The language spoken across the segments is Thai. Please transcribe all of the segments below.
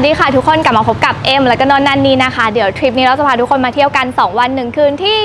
สวัสดีค่ะทุกคนกลับมาพบกับเอ็มและก็นนท์นันนีนะคะ เดี๋ยวทริปนี้เราจะพาทุกคนมาเที่ยวกัน 2 วันหนึ่งคืนที่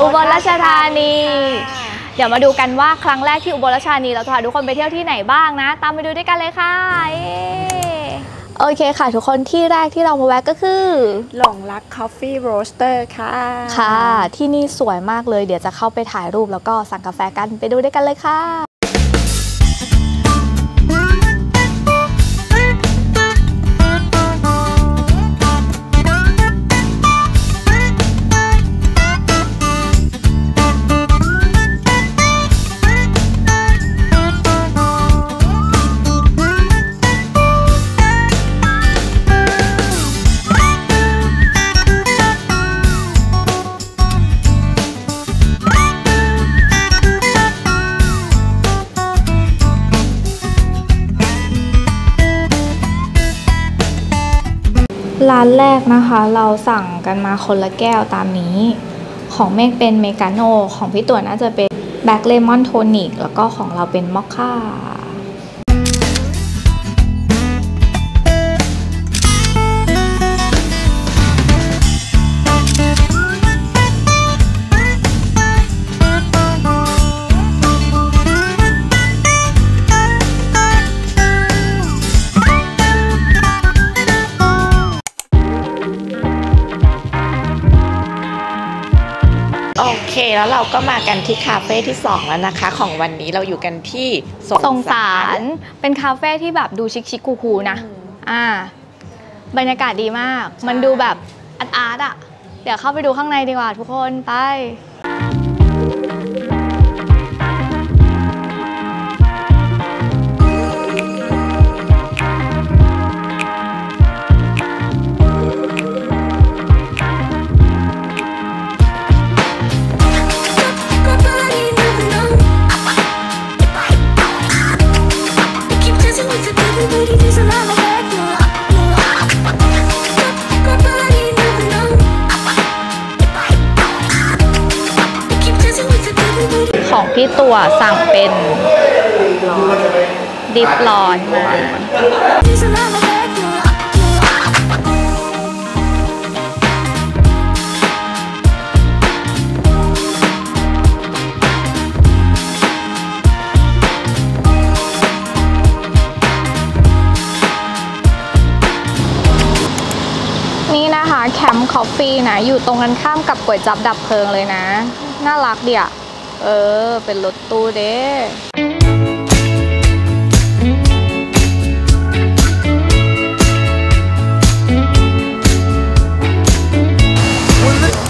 อุบลราชธานี เดี๋ยวมาดูกันว่าครั้งแรกที่อุบลราชธานีเราจะพาทุกคนไปเที่ยวที่ไหนบ้างนะ ตามไปดูด้วยกันเลยค่ะเย้โอเคค่ะ ทุกคนที่แรกที่เรามาแวะก็คือ หลงรัก Coffee Roaster ค่ะ ค่ะ ที่นี่สวยมากเลยเดี๋ยวจะเข้าไปถ่ายรูปแล้วก็สั่งกาแฟกันไปดูด้วยกันเลยค่ะ นแรกนะคะ เราสั่งกันมาคนละแก้วตามนี้ ของเมฆเป็นเมกาโน ของพี่ตัวน่าจะเป็น black lemon tonic แล้วก็ของเราเป็นมอคค่า แล้วเราก็มากันที่คาเฟ่ที่ 2 แล้วนะคะ ของวันนี้เราอยู่กันที่ทรงสารเป็นคาเฟ่ที่แบบดูชิคชิคๆคูลๆนะอ่า บรรยากาศดีมาก มันดูแบบอาร์ตอาร์ตๆอะเดี๋ยวเข้าไปดูข้างในดีกว่าทุกคนไป ตัวสั่งเป็นดิฟร้อนมานี่นะคะ แคมป์คอฟฟี่นะ อยู่ตรงกันข้ามกับก๋วยจับดับเพลิงเลยนะ น่ารักเดีย เออ เป็นรถตู้เด้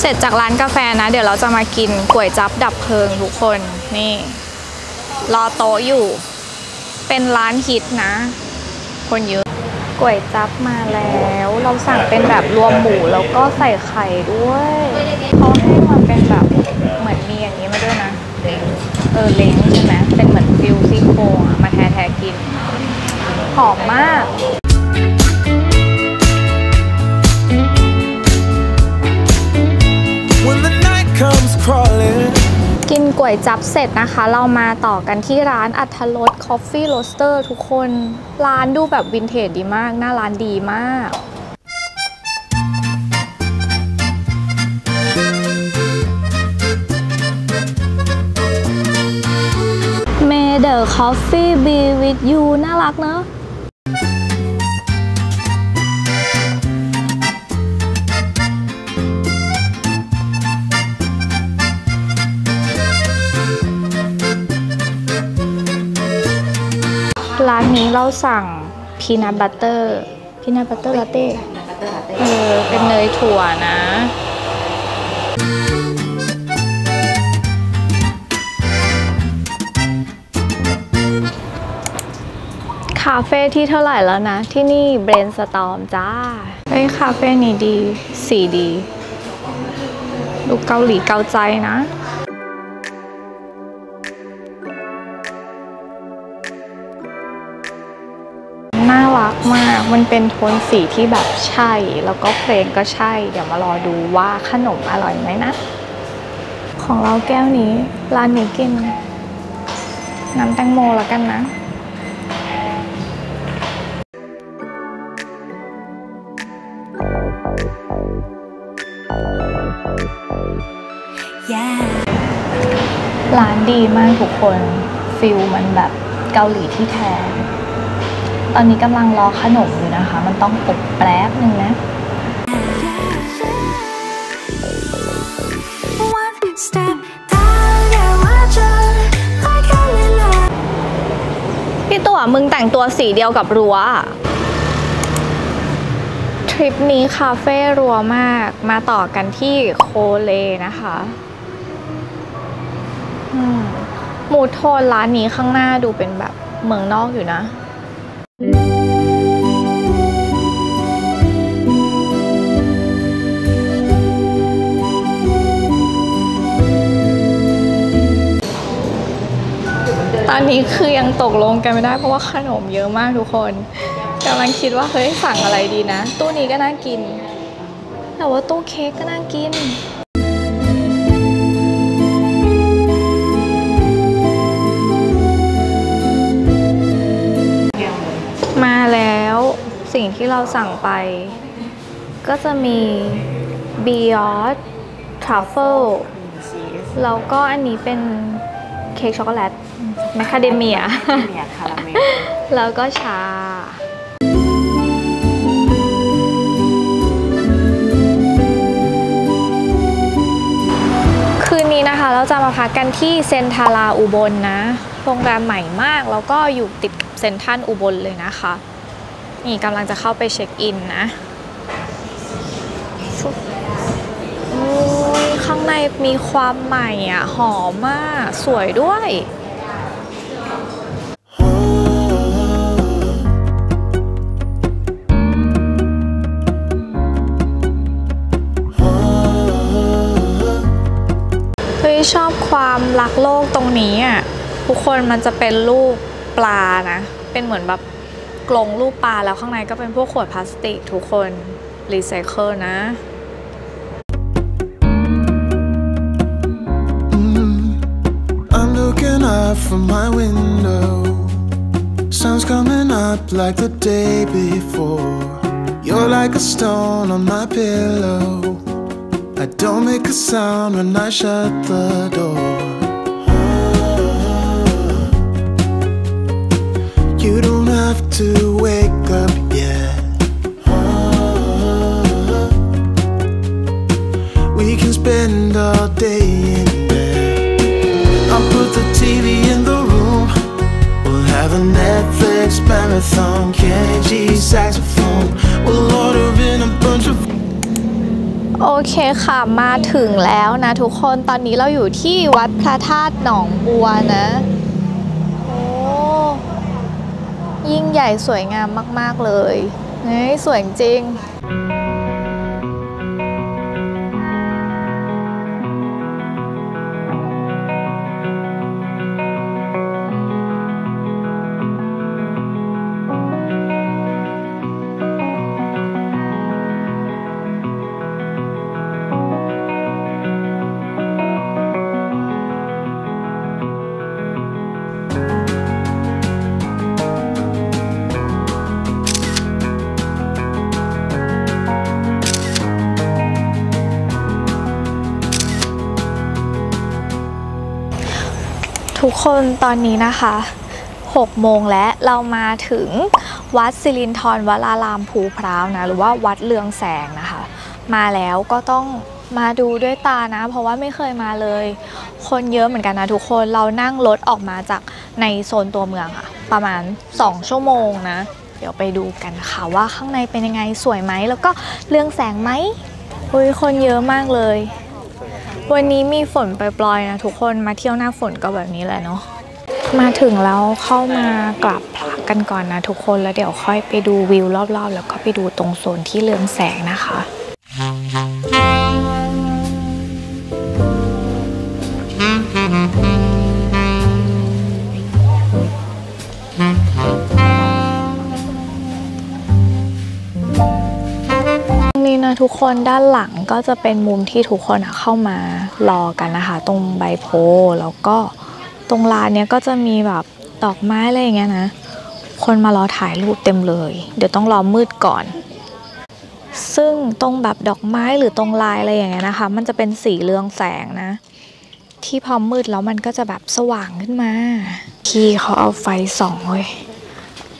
เสร็จจากร้านกาแฟนะ เดี๋ยวเราจะมากินก๋วยจับดับเพลิงทุกคนนี่ รอโต๊ะอยู่ เป็นร้านฮิตนะ คนเยอะก๋วยจับมาแล้ว เราสั่งเป็นแบบรวมหมูแล้วก็ใส่ไข่ด้วยเขาให้มาเป็นแบบเหมือนมีอย่างนี้มาด้วย นะเออเล้งใช่ไหมเป็นเหมือน feel ซี่โครงอะมาแทะแทะกิน หอมมาก When the night comes crawling กินก๋วยจับเสร็จนะคะ เรามาต่อกันที่ร้านอัทรส Coffee Roaster ทุกคน ร้านดูแบบวินเทจดีมาก หน้าร้านดีมาก May the coffee be with you น่ารักเนอะร้านนี้เราสั่ง peanut butter peanut butter latte เออเป็นเนยถั่วนะ คาเฟ่ที่เท่าไหร่แล้วนะ ที่นี่เบรนสตอมจ้า เฮ้ย คาเฟ่นี้ดีสีดี ดูเกาหลีเกาใจนะน่ารักมาก มันเป็นโทนสีที่แบบใช่ แล้วก็เพลงก็ใช่ เดี๋ยวมารอดูว่าขนมอร่อยไหมนะ ของเราแก้วนี้ ร้านนี้กิน น้ำแตงโมแล้วกันนะ ดีมากทุกคนฟิลมันแบบเกาหลีที่แท้ ตอนนี้กำลังรอขนมอยู่นะคะ มันต้องอบแป๊บนึงนะ พี่ตั๋วมึงแต่งตัวสีเดียวกับรั้วทริปนี้คาเฟ่รัวมากมาต่อกันที่โคเลนะคะ มมูดโทนร้านนี้ข้างหน้าดูเป็นแบบเมืองนอกอยู่นะตอนนี้คือยังตกลงกันไม่ได้เพราะว่าขนมเยอะมากทุกคนกำลังคิดว่าเฮ้ยสั่งอะไรดีนะ ตู้นี้ก็น่ากิน แต่ว่าตู้เค้กก็น่ากิน ที่เราสั่งไป ก็จะมี b i o t truffle แล้วก็อันนี้เป็นเค้กช็อกโกแลต macadamia คาราเมลแล้วก็ชาคืนนี้นะคะเราจะมาพักกันที่เซ็นทาราอุบลนะโรงแรมใหม่มาก แล้วก็อยู่ติดกับเซ็นทรัลอุบลเลยนะคะ นี่กำลังจะเข้าไปเช็คอินนะโอ้ยข้างในมีความใหม่อะ หอมมาก สวยด้วยเฮ้ยชอบความรักโลกตรงนี้อะทุกคนมันจะเป็นรูปปลานะ เป็นเหมือนแบบ กลงรูปปลาแล้วข้างในก็เป็นพวกขวดพลาสติกทุกคนรีไซเคิลนะ I'm looking up from my window. Sun's coming up like the day before. You're like a stone on my pillow. I don't make a sound when I shut the door. Have to wake up yet. We can spend all day in bed. I'll put the TV in the room. We'll have a Netflix marathon. Kenny G saxophone. We'll order in a bunch of โอเคค่ะ มาถึงแล้วนะทุกคนตอนนี้เราอยู่ที่วัดพระธาตุหนองบัวนะ โอ้ ยิ่งใหญ่สวยงามมาก ๆ เลยเฮ้ยสวยจริง คนตอนนี้นะคะ 6 โมงแล้วเรามาถึงวัดสิรินทรวรารามภูพร้าวนะ หรือว่าวัดเลืองแสงนะคะ มาแล้วก็ต้องมาดูด้วยตานะ เพราะว่าไม่เคยมาเลย คนเยอะเหมือนกันนะทุกคนเรานั่งรถออกมาจากในโซนตัวเมืองอะประมาณ 2 ชั่วโมงนะ เดี๋ยวไปดูกันค่ะว่าข้างในเป็นยังไงสวยไหมแล้วก็เรืองแสงไหมอุ้ยคนเยอะมากเลย วันนี้มีฝนปล่อยๆนะทุกคนมาเที่ยวหน้าฝนก็แบบนี้แหละเนาะมาถึงแล้วเข้ามากลับพระกันก่อนนะทุกคนแล้วเดี๋ยวค่อยไปดูวิวรอบๆ แล้วก็ไปดูตรงโซนที่เรืองแสงนะคะ นี่นะทุกคนด้านหลังก็จะเป็นมุมที่ทุกคนเข้ามารอกันนะคะ ตรงใบโพแล้วก็ตรงลานเนี้ยก็จะมีแบบดอกไม้อะไรอย่างเงี้ยนะ คนมารอถ่ายรูปเต็มเลย เดี๋ยวต้องรอมืดก่อน ซึ่งตรงแบบดอกไม้หรือตรงลายอะไรอย่างเงี้ยนะคะ มันจะเป็นสีเรืองแสงนะ ที่พอมืดแล้วมันก็จะแบบสว่างขึ้นมาพี่เขาเอาไฟส่องเว้ย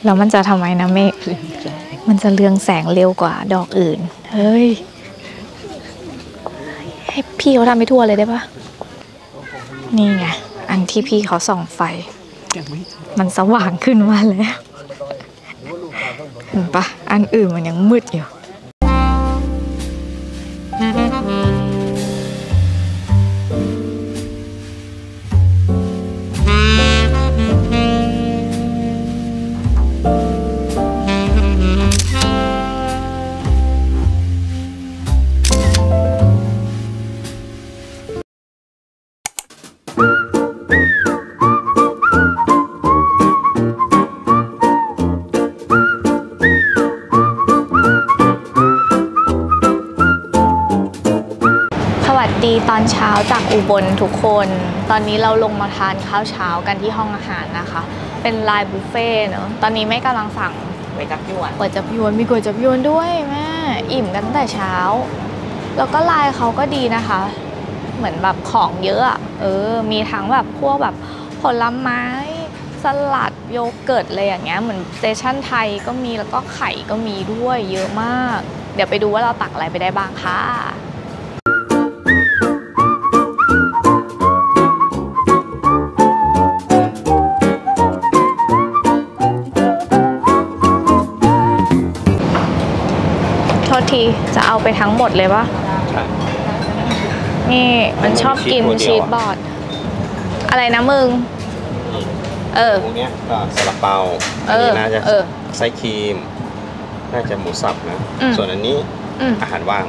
แล้วมันจะทำไมนะเมฆ มันจะเรืองแสงเร็วกว่าดอกอื่น เฮ้ย ให้พี่เขาทำไปทั่วเลยได้ปะนี่ไง อันที่พี่เขาส่องไฟ มันสว่างขึ้นมาแล้ว เห็นปะ อันอื่นมันยังมืดอยู่ เช้าจากอุบลทุกคน ตอนนี้เราลงมาทานข้าวเช้ากันที่ห้องอาหารนะคะ เป็นไลน์บุฟเฟ่ต์เนอะตอนนี้ไม่กำลังสั่งไว้จั๊บญวนก๋วยจั๊บญวนมีก๋วยจั๊บญวนด้วยแม่อิ่มกันตั้งแต่เช้า แล้วก็ไลน์เขาก็ดีนะคะ เหมือนแบบของเยอะอะเออ มีทั้งแบบพวกแบบผลไม้สลัดโยเกิร์ตอะไรอย่างเงี้ยเหมือน station ไทยก็มีแล้วก็ไข่ก็มีด้วยเยอะมาก เดี๋ยวไปดูว่าเราตักอะไรไปได้บ้างค่ะ ทษทีจะเอาไปทั้งหมดเลยปะใช่นี่มันชอบกินชีชีสสบบออร์ร์ดดอะไรนะมึง เออพวกเนี้ยก็ซาลาเปาเออันอนี้น่าจะเออไส้ครีม น่าจะหมูสับนะอืมส่วนอันนี้อืมอาหารว่าง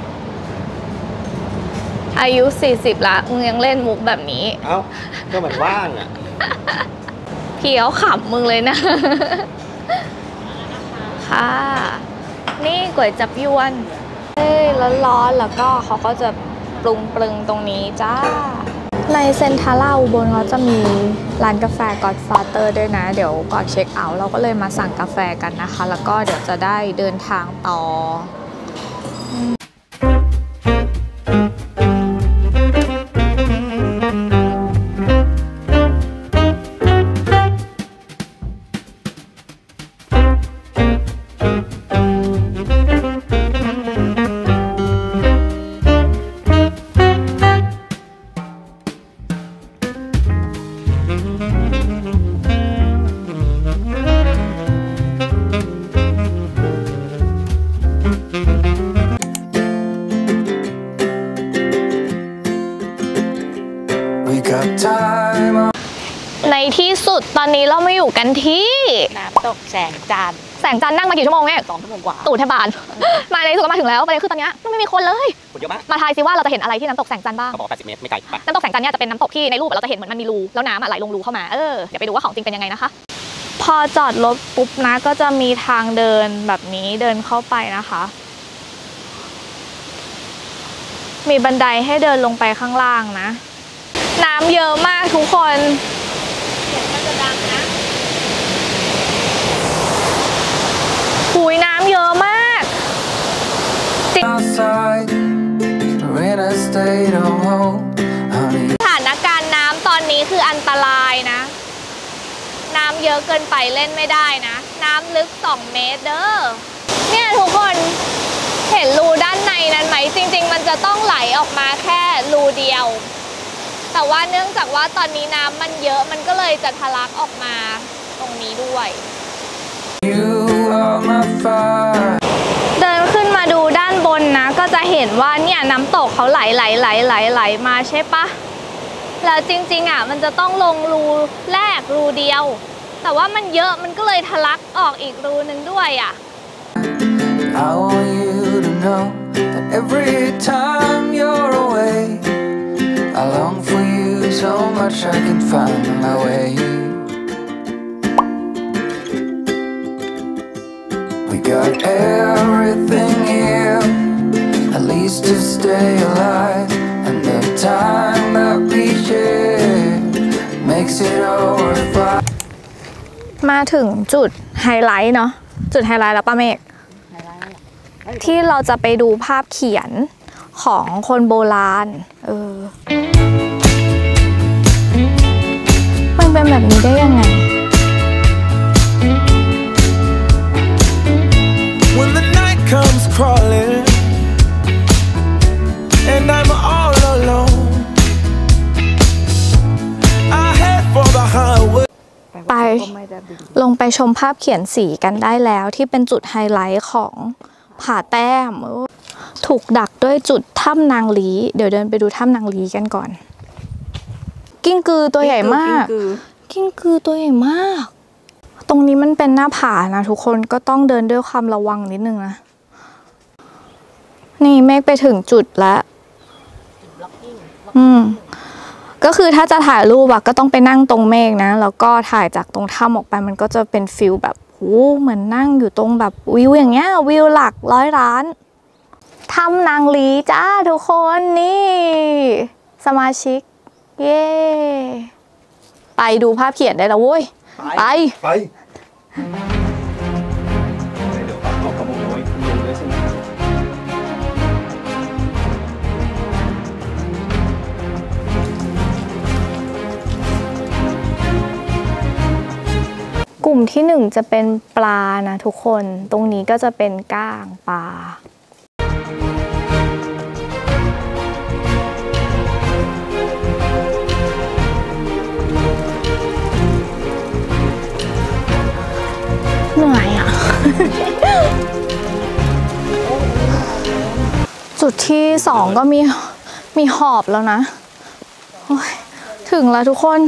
อายุ 40 ละมึงยังเล่นมุกแบบนี้ เอ้า ก็มันว่างอะพี่เขาขำมึงเลยนะ ค่ะ นี่ก๋วยจับยวนเฮ้ยร้อนๆแล้วก็เขาก็จะปรุงปรึงตรงนี้จ้า ในเซนทาร่าอุบลเขาจะมีร้านกาแฟ Godfather ด้วยนะ เดี๋ยวก่อนเช็คเอาท์เราก็เลยมาสั่งกาแฟกันนะคะ แล้วก็เดี๋ยวจะได้เดินทางต่อ งจันทร์นั่งมากี่ชั่วโมงเนี่ยสองชั่วโมงกว่าตู่เทพบาลมาในที่สุดก็มาถึงแล้วประเด็นคือตอนเนี้ยมันไม่มีคนเลยคนเยอะมากมาทายซิว่าเราจะเห็นอะไรที่น้ำตกแสงจันทร์บ้างเขาบอกว่า80เมตรไม่ไกลไปน้ำตกแสงจันทร์เนี่ยจะเป็นน้ำตกที่ในรูปอะเราจะเห็นเหมือนมันมีรูแล้วน้ำอะไหลลงรูเข้ามาเออเดี๋ยวไปดูว่าของจริงเป็นยังไงนะคะ พอจอดรถปุ๊บนะก็จะมีทางเดินแบบนี้เดินเข้าไปนะคะ มีบันไดให้เดินลงไปข้างล่างนะ น้ำเยอะมากทุกคนหุยน้ำ เยอะมาก outside. When I stayed at home, honey, สถานการณ์น้ำตอนนี้คืออันตรายนะ น้ำเยอะเกินไปเล่นไม่ได้นะ น้ำลึก 2 เมตรเด้อ เนี่ยทุกคนเห็นรูด้านในนั้นไหม จริง ๆ มันจะต้องไหลออกมาแค่รูเดียว แต่ว่าเนื่องจากว่าตอนนี้น้ำมันเยอะมันก็เลยจะทะลักออกมาตรงนี้ด้วย you are my fire. เดินขึ้นมาดูด้านบนนะ ก็จะเห็นว่าเนี่ยน้ำตกเขาไหลไหลไหลไหลไหลมาใช่ปะแล้วจริงๆอะมันจะต้องลงรูแรกรูเดียว แต่ว่ามันเยอะมันก็เลยทะลักออกอีกรูนึงด้วยอะ I want you to know that every time you're away, I long for you so much I can find my way. We got everything here, at least to stay alive, and the time that we share makes it all worthwhile. มาถึงจุดไฮไลท์เนาะจุดไฮไลท์แล้วป้าเมฆที่เราจะไปดูภาพเขียนของคนโบราณ เออ มันเป็นแบบนี้ได้ยังไง ลงไปชมภาพเขียนสีกันได้แล้วที่เป็นจุดไฮไลท์ของผาแต้มเออถูกดักด้วยจุดถ้ำนางลีเดี๋ยวเดินไปดูถ้ำนางลีกันก่อน กิ้งกือตัวใหญ่มาก กิ้งกือตัวใหญ่มาก ตรงนี้มันเป็นหน้าผานะทุกคนก็ต้องเดินด้วยความระวังนิดนึงนะ นี่เมฆไปถึงจุดแล้วอืม ก็คือถ้าจะถ่ายรูปอะก็ต้องไปนั่งตรงเมฆนะ แล้วก็ถ่ายจากตรงถ้ำออกไปมันก็จะเป็นฟิลแบบโหเหมือนนั่งอยู่ตรงแบบวิวอย่างเงี้ยวิวหลักร้อยล้านถ้ำนางลีจ้าทุกคนนี่ สมาชิก เย้ไปดูภาพเขียนได้แล้วเว้ย ไป ไป ลุ่มที่หนึ่งจะเป็นปลานะทุกคน ตรงนี้ก็จะเป็นก้างปลาเหนื่อยอะ จุดที่สองก็มีมีหอบแล้วนะโอ้ยถึงแล้วทุกคน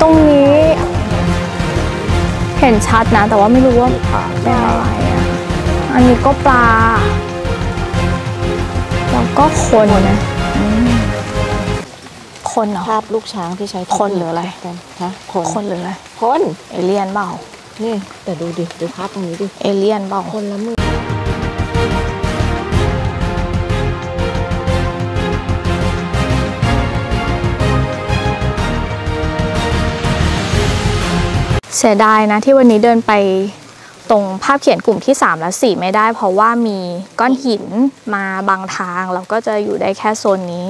ตรงนี้ เห็นชัดนะ แต่ว่าไม่รู้ว่าเป็นอะไรอะอันนี้ก็ปลา แล้วก็คนนะอืมคนเหรอ ภาพลูกช้างที่ใช้คนหรืออะไรกันฮะคนคนหรืออะไรคนเอเลี่ยนเปล่านี่แต่ดูดิ ดูภาพตรงนี้ดิ เอเลี่ยนเปล่าคนละมือ เสียดายนะที่วันนี้เดินไปตรงภาพเขียนกลุ่มที่ 3 และ 4 ไม่ได้ เพราะว่ามีก้อนหินมาบังทาง เราก็จะอยู่ได้แค่โซนนี้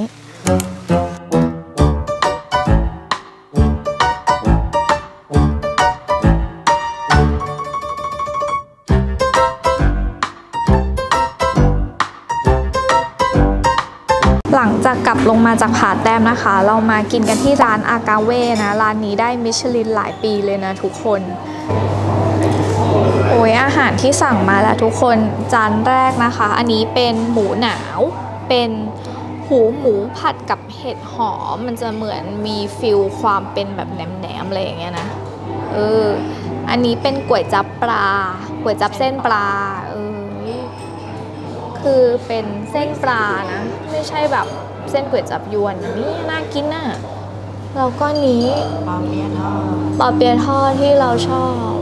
มาจากผาแต้มนะคะ เรามากินกันที่ร้านอากาเว่นะ ร้านนี้ได้มิชลินหลายปีเลยนะทุกคน โอ้ยอาหารที่สั่งมาแล้วทุกคนจานแรกนะคะ อันนี้เป็นหมูหนาว เป็นหูหมูผัดกับเห็ดหอม มันจะเหมือนมีฟิลความเป็นแบบแหนมๆอะไรอย่างเงี้ยนะ เออ อันนี้เป็นก๋วยจับปลา ก๋วยจับเส้นปลา เออ คือเป็นเส้นปลานะ ไม่ใช่แบบเส้นก๋วยจับยวนนะนี่น่ากินน่ะแล้วก็นี้ปลาเมียทอดปอเปี๊ยะทอดที่เราชอบ